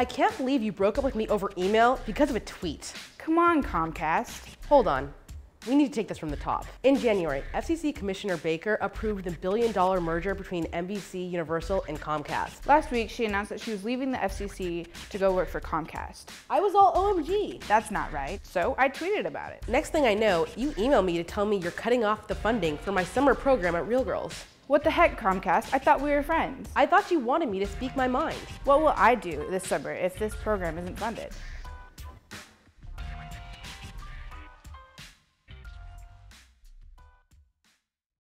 I can't believe you broke up with me over email because of a tweet. Come on, Comcast. Hold on. We need to take this from the top. In January, FCC Commissioner Baker approved the billion dollar merger between NBC, Universal, and Comcast. Last week, she announced that she was leaving the FCC to go work for Comcast. I was all OMG. That's not right, so I tweeted about it. Next thing I know, you email me to tell me you're cutting off the funding for my summer program at Reel Grrls. What the heck, Comcast? I thought we were friends. I thought you wanted me to speak my mind. What will I do this summer if this program isn't funded?